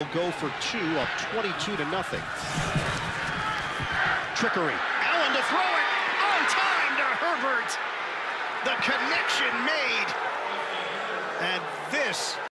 will go for two, up 22 to nothing. Trickery. Allen to throw it. On time to Herbert. The connection made. And this